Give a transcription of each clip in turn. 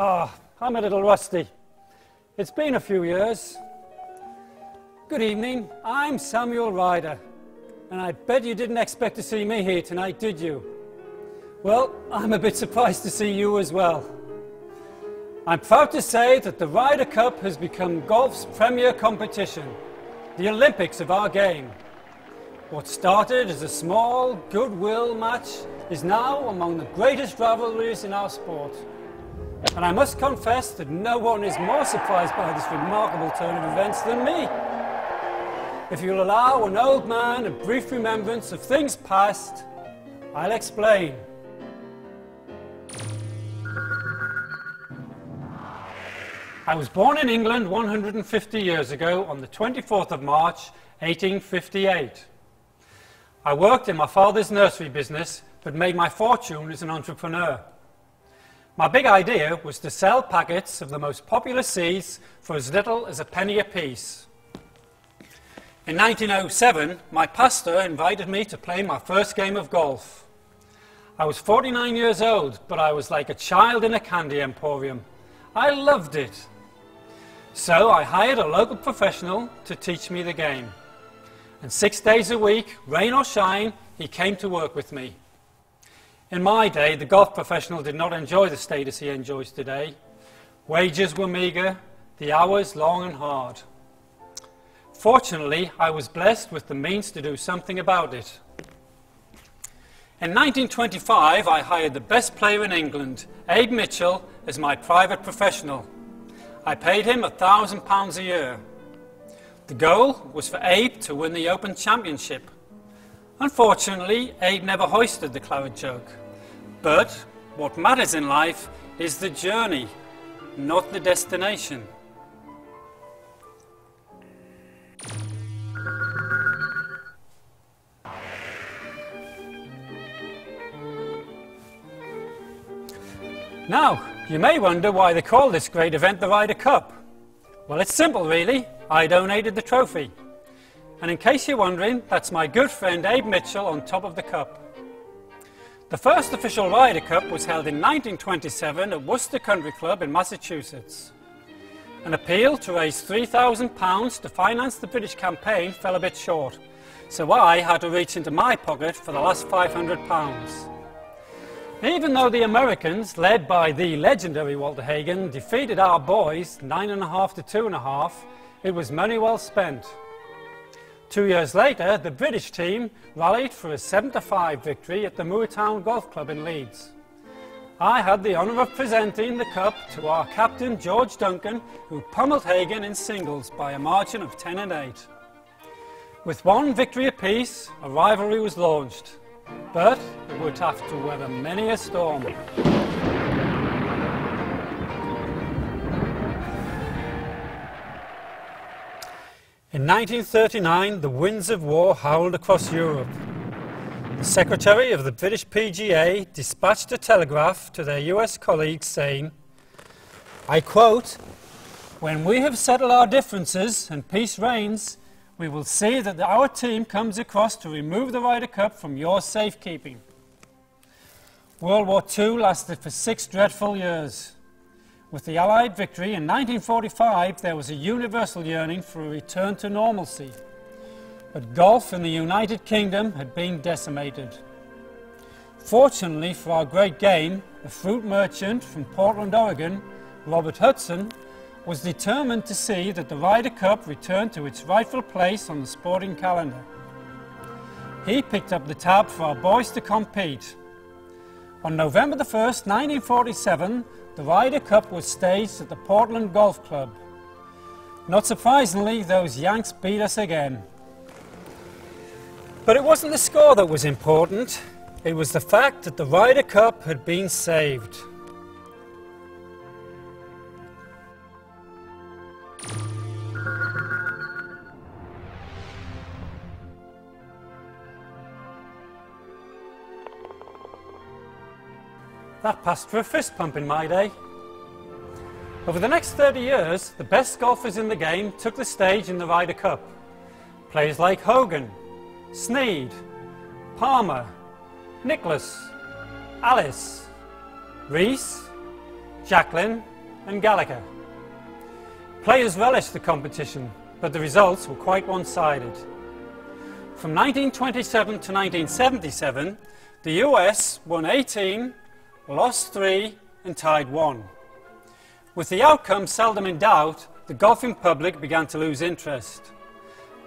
Ah, I'm a little rusty. It's been a few years. Good evening, I'm Samuel Ryder, and I bet you didn't expect to see me here tonight, did you? Well, I'm a bit surprised to see you as well. I'm proud to say that the Ryder Cup has become golf's premier competition, the Olympics of our game. What started as a small goodwill match is now among the greatest rivalries in our sport. And I must confess that no one is more surprised by this remarkable turn of events than me. If you'll allow an old man a brief remembrance of things past, I'll explain. I was born in England 150 years ago on the 24th of March 1858. I worked in my father's nursery business but made my fortune as an entrepreneur. My big idea was to sell packets of the most popular seeds for as little as a penny apiece. In 1907, my pastor invited me to play my first game of golf. I was 49 years old, but I was like a child in a candy emporium. I loved it. So I hired a local professional to teach me the game. And six days a week, rain or shine, he came to work with me. In my day, the golf professional did not enjoy the status he enjoys today. Wages were meagre, the hours long and hard. Fortunately, I was blessed with the means to do something about it. In 1925, I hired the best player in England, Abe Mitchell, as my private professional. I paid him a thousand pounds a year. The goal was for Abe to win the Open Championship. Unfortunately, Abe never hoisted the claret jug. But what matters in life is the journey, not the destination. Now, you may wonder why they call this great event the Ryder Cup. Well, it's simple, really. I donated the trophy. And in case you're wondering, that's my good friend Abe Mitchell on top of the cup. The first official Ryder Cup was held in 1927 at Worcester Country Club in Massachusetts. An appeal to raise £3,000 to finance the British campaign fell a bit short, so I had to reach into my pocket for the last £500. Even though the Americans, led by the legendary Walter Hagen, defeated our boys 9.5 to 2.5, it was money well spent. Two years later, the British team rallied for a 7-5 victory at the Moortown Golf Club in Leeds. I had the honour of presenting the cup to our captain George Duncan, who pummeled Hagen in singles by a margin of 10 and 8. With one victory apiece, a rivalry was launched but it would have to weather many a storm. In 1939, the winds of war howled across Europe. The Secretary of the British PGA dispatched a telegraph to their US colleagues saying, I quote, When we have settled our differences and peace reigns, we will see that our team comes across to remove the Ryder Cup from your safekeeping. World War II lasted for six dreadful years. With the Allied victory in 1945, there was a universal yearning for a return to normalcy. But golf in the United Kingdom had been decimated. Fortunately for our great game, a fruit merchant from Portland, Oregon, Robert Hudson, was determined to see that the Ryder Cup returned to its rightful place on the sporting calendar. He picked up the tab for our boys to compete. On November the 1st, 1947, the Ryder Cup was staged at the Portland Golf Club. Not surprisingly, those Yanks beat us again. But it wasn't the score that was important, it was the fact that the Ryder Cup had been saved. That passed for a fist pump in my day. Over the next 30 years, the best golfers in the game took the stage in the Ryder Cup. Players like Hogan, Snead, Palmer, Nicklaus, Alliss, Rees, Jacklin and Gallacher. Players relished the competition, but the results were quite one-sided. From 1927 to 1977, the US won 18, lost 3 and tied 1. With the outcome seldom in doubt, the golfing public began to lose interest.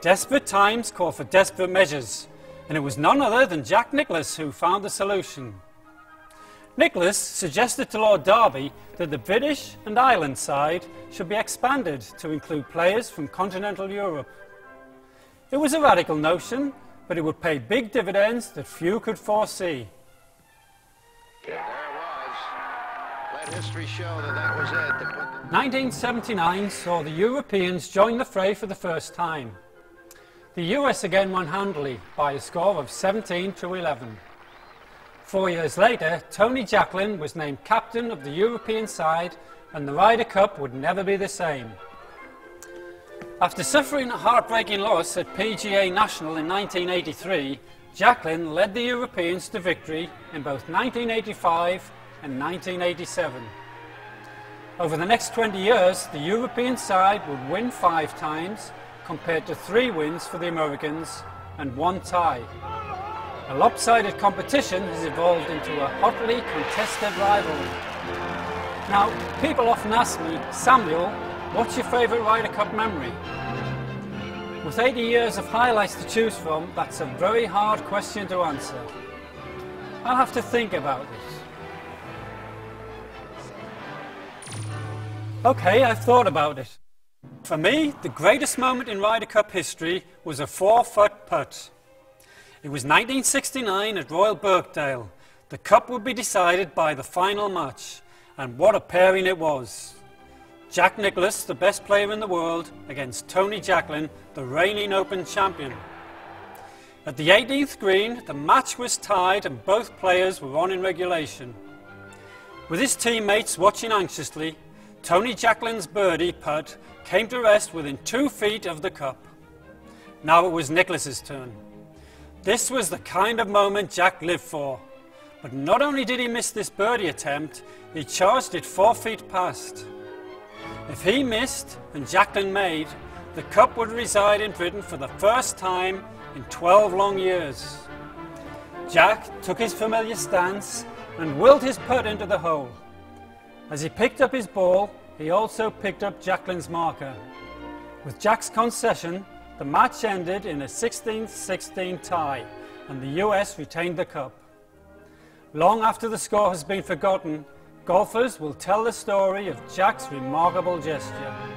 Desperate times call for desperate measures, and it was none other than Jack Nicklaus who found the solution. Nicklaus suggested to Lord Derby that the British and Ireland side should be expanded to include players from continental Europe. It was a radical notion, but it would pay big dividends that few could foresee. Let history show that that was it. that the- 1979 saw the Europeans join the fray for the first time. The US again won handily by a score of 17 to 11. Four years later, Tony Jacklin was named captain of the European side and the Ryder Cup would never be the same. After suffering a heartbreaking loss at PGA National in 1983, Jacklin led the Europeans to victory in both 1985 and 1987. Over the next 20 years, the European side would win five times, compared to three wins for the Americans and one tie. A lopsided competition has evolved into a hotly contested rivalry. Now, people often ask me, Samuel, what's your favourite Ryder Cup memory? With 80 years of highlights to choose from, that's a very hard question to answer. I'll have to think about it. Okay, I've thought about it. For me, the greatest moment in Ryder Cup history was a four-foot putt. It was 1969 at Royal Birkdale. The cup would be decided by the final match, and what a pairing it was. Jack Nicklaus, the best player in the world, against Tony Jacklin, the reigning Open champion. At the 18th green, the match was tied and both players were on in regulation. With his teammates watching anxiously, Tony Jacklin's birdie putt came to rest within two feet of the cup. Now it was Nicklaus's turn. This was the kind of moment Jack lived for. But not only did he miss this birdie attempt, he charged it four feet past. If he missed and Jacklin made, the cup would reside in Britain for the first time in 12 long years. Jack took his familiar stance and willed his putt into the hole. As he picked up his ball, he also picked up Jacklin's marker. With Jack's concession, the match ended in a 16-16 tie, and the US retained the cup. Long after the score has been forgotten, golfers will tell the story of Jack's remarkable gesture.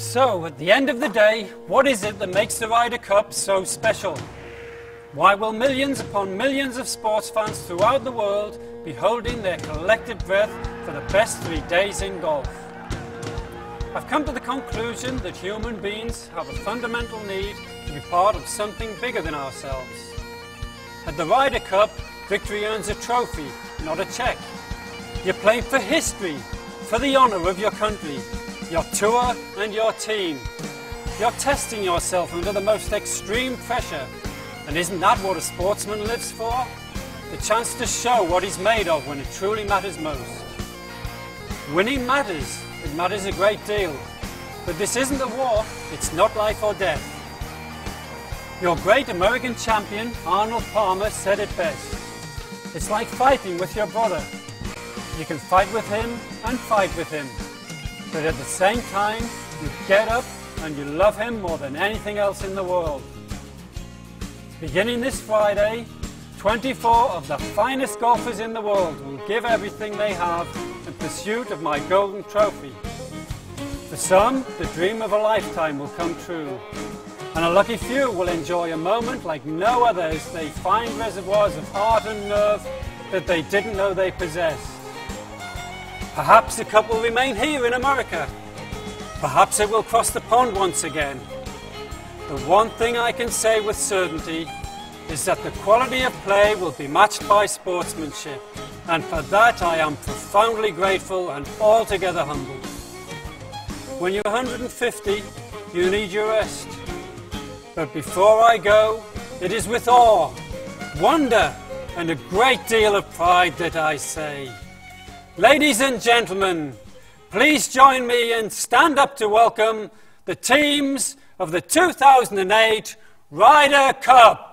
So, at the end of the day, what is it that makes the Ryder Cup so special? Why will millions upon millions of sports fans throughout the world be holding their collective breath for the best three days in golf? I've come to the conclusion that human beings have a fundamental need to be part of something bigger than ourselves. At the Ryder Cup, victory earns a trophy, not a check. You're playing for history, for the honour of your country, your tour and your team. You're testing yourself under the most extreme pressure. And isn't that what a sportsman lives for? The chance to show what he's made of when it truly matters most. Winning matters, it matters a great deal. But this isn't a war, it's not life or death. Your great American champion, Arnold Palmer, said it best. It's like fighting with your brother. You can fight with him and fight with him. But at the same time, you get up and you love him more than anything else in the world. Beginning this Friday, 24 of the finest golfers in the world will give everything they have in pursuit of my golden trophy. For some, the dream of a lifetime will come true, and a lucky few will enjoy a moment like no other as they find reservoirs of heart and nerve that they didn't know they possessed. Perhaps the cup will remain here in America. Perhaps it will cross the pond once again. The one thing I can say with certainty is that the quality of play will be matched by sportsmanship, and for that I am profoundly grateful and altogether humbled. When you're 150, you need your rest. But before I go, It is with awe, wonder, and a great deal of pride that I say, ladies and gentlemen, please join me and stand up to welcome the teams of the 2008 Ryder Cup.